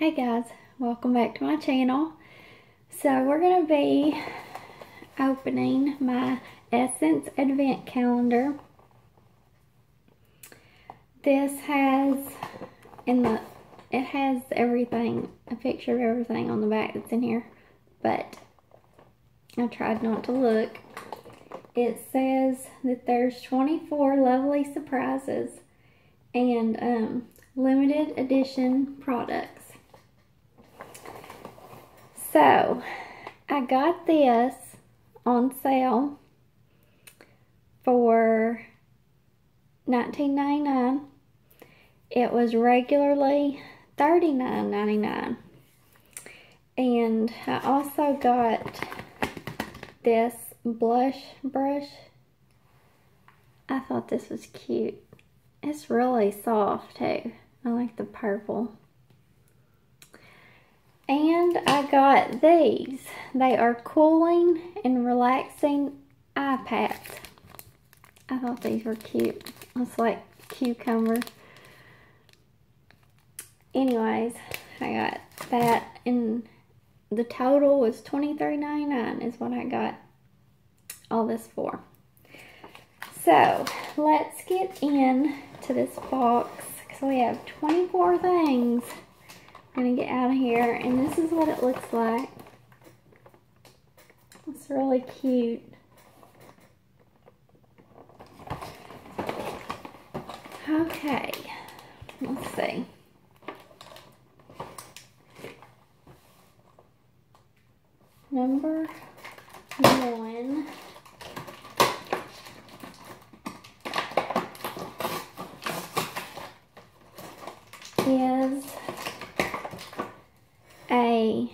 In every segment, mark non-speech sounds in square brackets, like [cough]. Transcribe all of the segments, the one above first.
Hey guys, welcome back to my channel. So we're going to be opening my Essence Advent Calendar. This has, in the, it has everything, a picture of everything on the back that's in here, but I tried not to look. It says that there's 24 lovely surprises and um, limited edition products. So, I got this on sale for $19.99. It was regularly $39.99. And I also got this blush brush. I thought this was cute. It's really soft too. I like the purple. And I got these. They are cooling and relaxing eye pats. I thought these were cute. It's like cucumber. Anyways, I got that and the total was $23.99 is what I got all this for. So, let's get in to this box because we have 24 things gonna get out of here and this is what it looks like. It's really cute. Okay, let's see. Number one. is a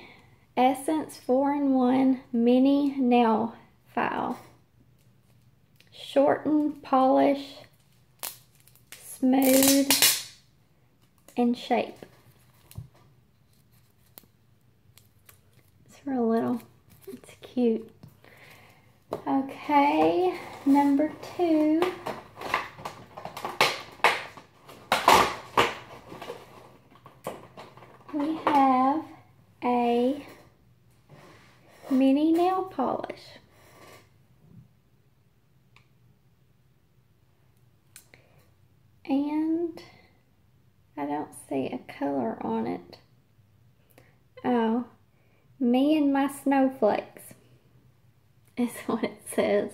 Essence 4-in-1 mini nail file. Shorten, polish, smooth, and shape. It's real little. It's cute. Okay, number two. We have a mini nail polish. And I don't see a color on it. Oh, me and my snowflakes is what it says.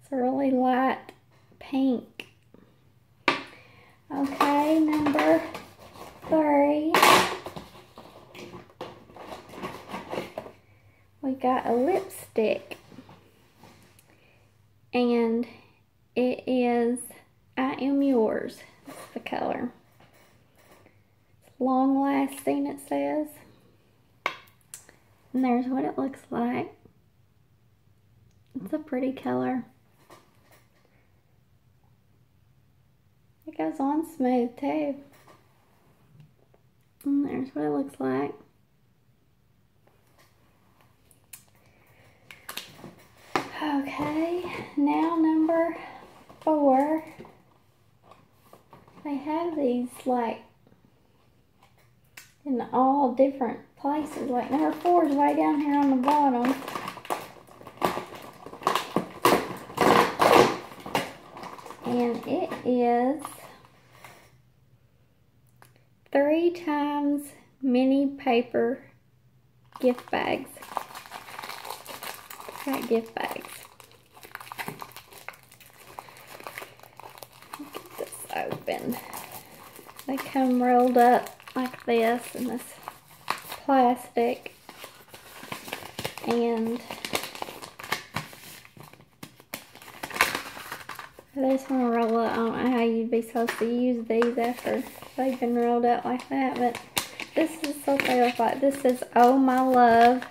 It's a really light pink. Okay, number three. we got a lipstick and it is I Am Yours. The color. It's long lasting it says. And there's what it looks like. It's a pretty color. It goes on smooth too. And there's what it looks like. Okay, now number four. They have these like in all different places. Like number four is way down here on the bottom. And it is three times mini paper gift bags got gift bags. Get this open. They come rolled up like this in this plastic. And just want to roll up. I don't know how you'd be supposed to use these after they've been rolled up like that, but this is what they look like. This is Oh My Love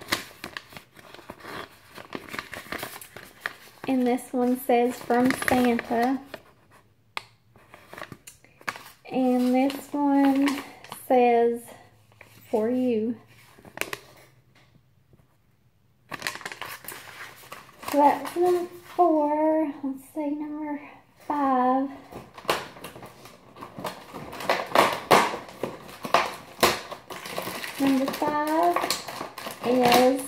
And this one says from Santa. And this one says for you. So that's number four. Let's see, number five. Number five is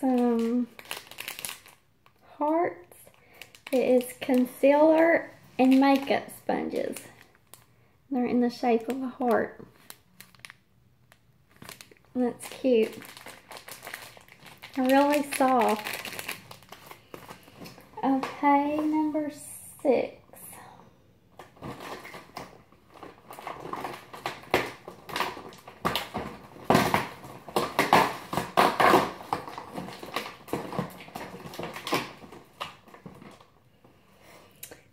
some hearts. It is concealer and makeup in the shape of a heart. That's cute. Really soft. Okay, number six.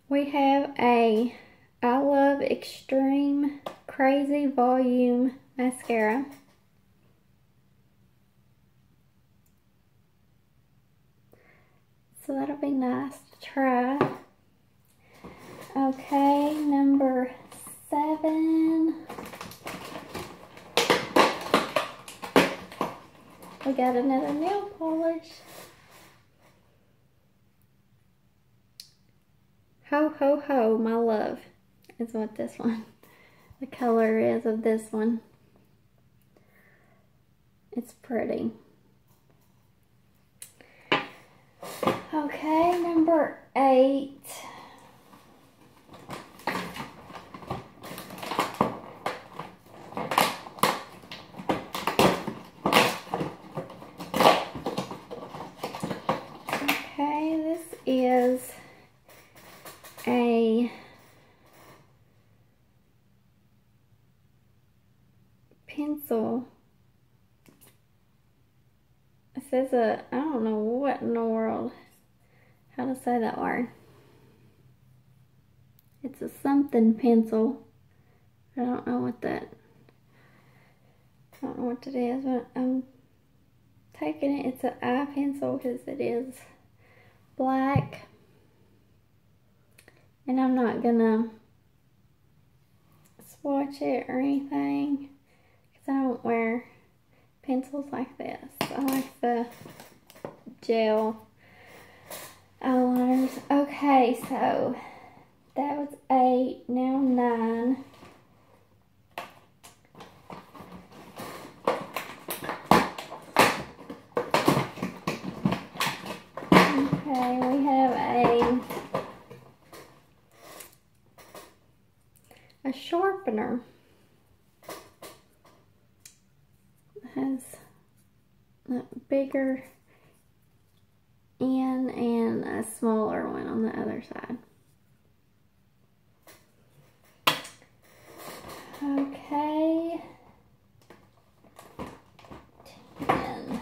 We have a Extreme Crazy Volume Mascara. So that'll be nice to try. Okay, number seven. We got another nail polish. Ho Ho Ho, my love, is what this one, [laughs] the color is of this one. It's pretty. Okay, number eight. Okay, this is a pencil. It says a, I don't know what in the world, how to say that word. It's a something pencil. I don't know what that, I don't know what it is, but I'm taking it. It's an eye pencil because it is black and I'm not gonna swatch it or anything I don't wear pencils like this. I like the gel eyeliners. Okay, so that was eight, now nine. Okay, we have a a sharpener. It has a bigger end and a smaller one on the other side. Okay. Ten.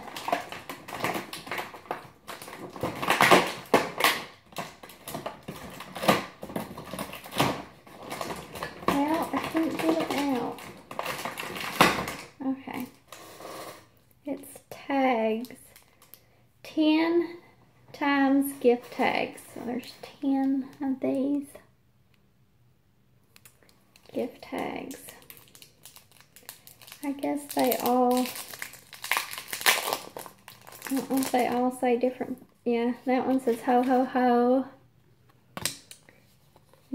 Well, I can't get it out. Okay. It's tags. 10 times gift tags. So there's 10 of these gift tags. I guess they all, I don't they all say different. Yeah, that one says ho ho ho.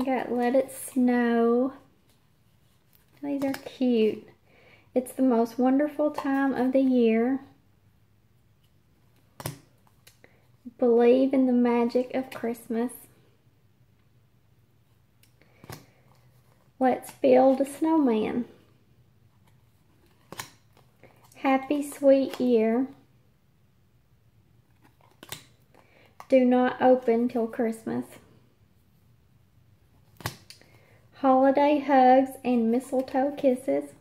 Got let it snow. These are cute. It's the most wonderful time of the year. Believe in the magic of Christmas. Let's build a snowman. Happy sweet year. Do not open till Christmas. Holiday hugs and mistletoe kisses.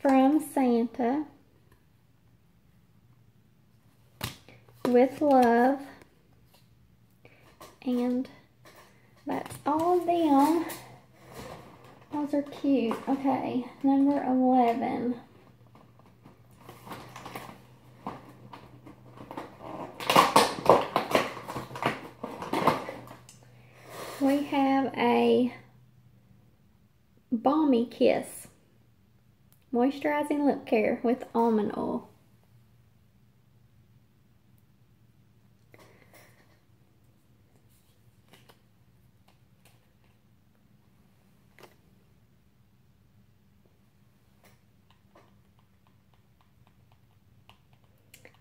From Santa. With love. And that's all of them. Those are cute. Okay, number 11. We have a Balmy Kiss moisturizing lip care with almond oil.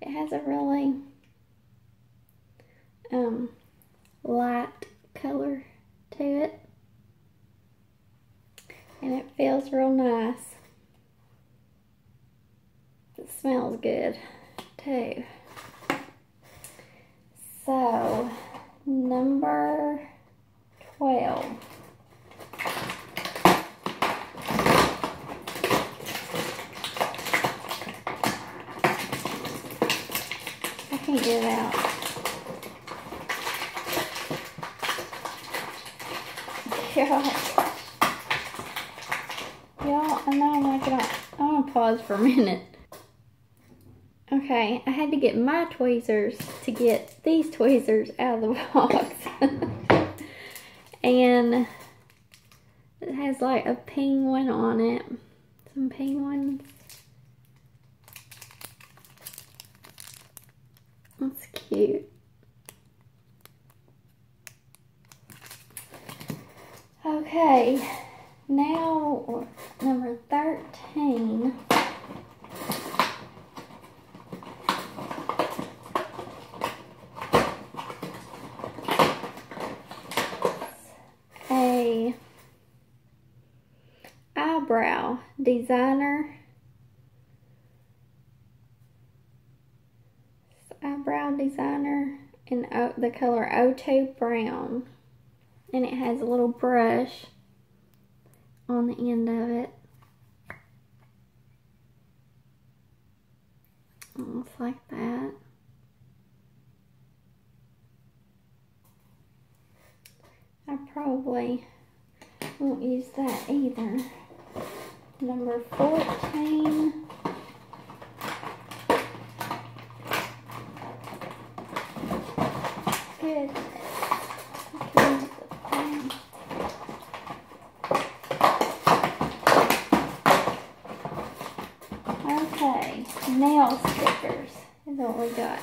it has a really um, light color to it. And it feels real nice. It smells good too. So, number 12. I can't get it out. Yeah. Y'all, I know I'm to pause for a minute. Okay, I had to get my tweezers to get these tweezers out of the box. and it has like a penguin on it. Some penguins. That's cute. Okay, now number 13. A eyebrow designer. Eyebrow designer in the color O2 brown. And it has a little brush on the end of it. Almost like that. I probably won't use that either. Number 14 good. Nail stickers is what we got.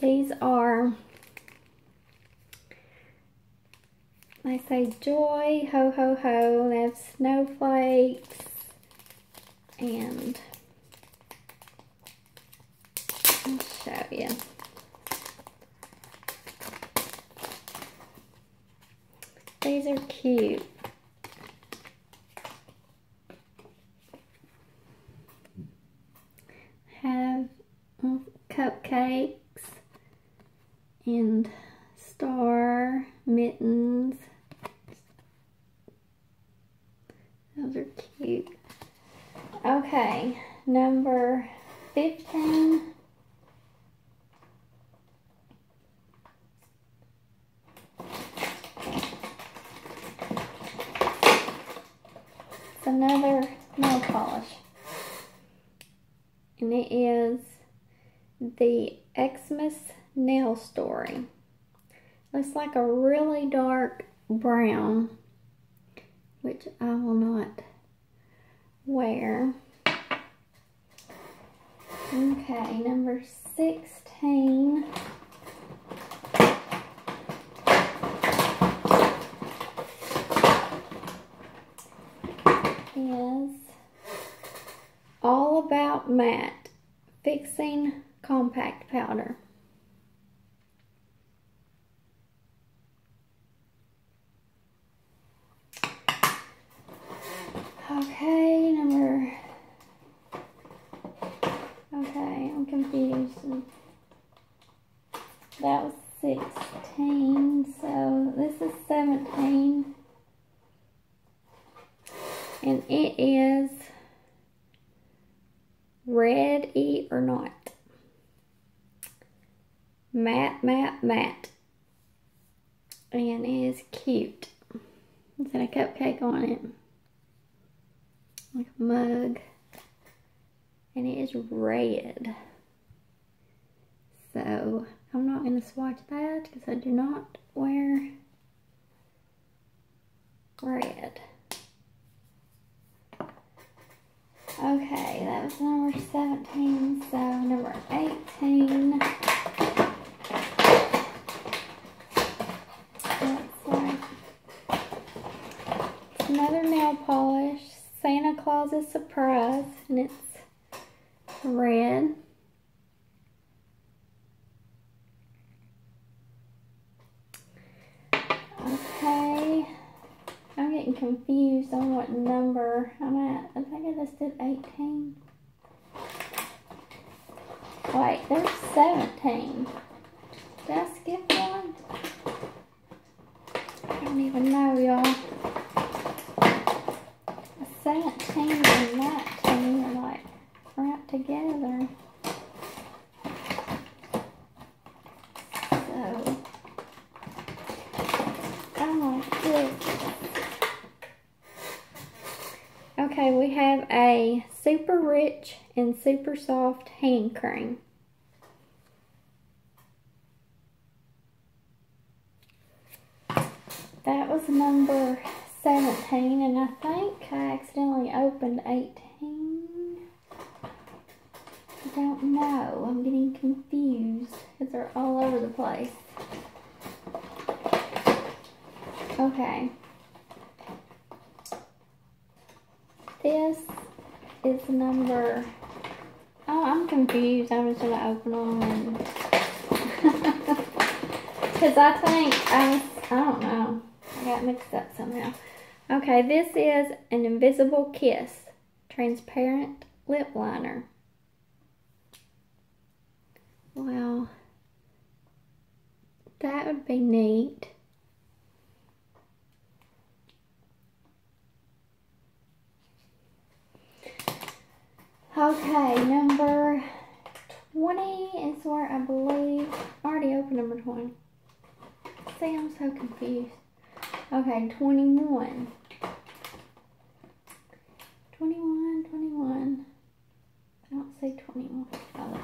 These are, they say joy, ho ho ho, they have snowflakes, and I'll show you. These are cute. Have cupcakes and star mittens. Those are cute. Okay, number 15. It's another nail polish. And it is the Xmas Nail Story. Looks like a really dark brown, which I will not wear. Okay, number 16. is All About Matt Fixing Compact Powder. Okay, number. Okay, I'm confused. That was 16, so this is 17. And it is ready or not. Matte, matte, matte. And it is cute. It's got a cupcake on it? Like a mug. And it is red. So I'm not going to swatch that because I do not wear red. Okay that was number 17 so number 18 looks like polish Surprise, and it's red. Okay, I'm getting confused on what number I'm at. I think I just did 18. Wait, there's 17. Did I skip one? I don't even know, y'all. 17 and 19 are like right together. So, oh my goodness. Okay, we have a super rich and super soft hand cream. That was number 17 and I think I accidentally opened 18. I don't know. I'm getting confused because they're all over the place. Okay. This is number... Oh, I'm confused. I'm just going [laughs] to open them. Because I think I was... I don't know. I got mixed up somehow. Okay, this is an Invisible Kiss transparent lip liner. Well, that would be neat. Okay, number 20 is where I believe, I already opened number 20. I'm so confused. Okay, 21. 21, 21. I don't see 21. Oh,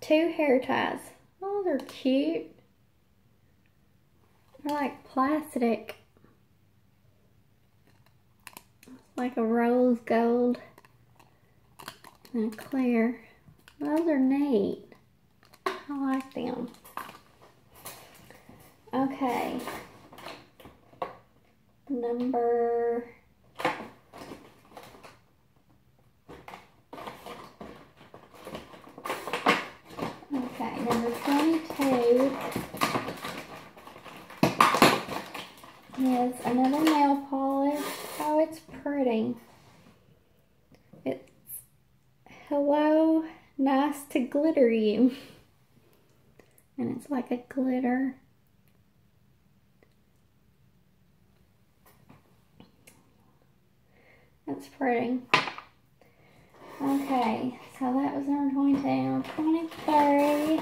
Two hair ties. Oh, they're cute. They're like plastic. Like a rose gold and clear. Those are neat. I like them. Okay. Number Okay, number 22 is another nail polish. Oh, it's pretty. Hello, nice to glitter you. And it's like a glitter. That's pretty. Okay, so that was number 22. Number 23.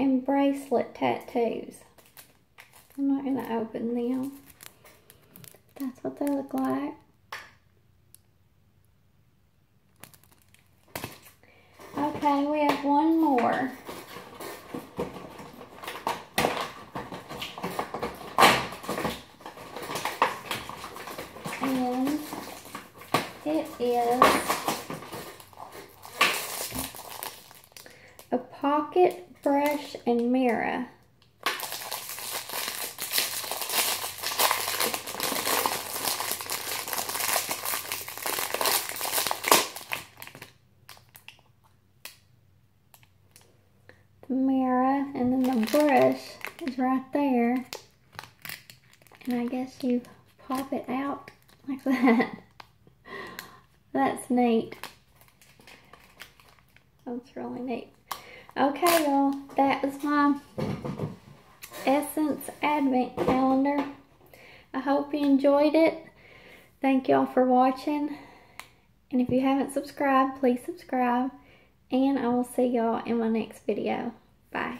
And bracelet tattoos. I'm not going to open them. That's what they look like. Okay, we have one more. And it is a pocket and mirror. The mirror and then the brush is right there. And I guess you pop it out like [laughs] that. That's neat. That's really neat. Okay, y'all, that is my Essence Advent Calendar. I hope you enjoyed it. Thank y'all for watching. And if you haven't subscribed, please subscribe. And I will see y'all in my next video. Bye.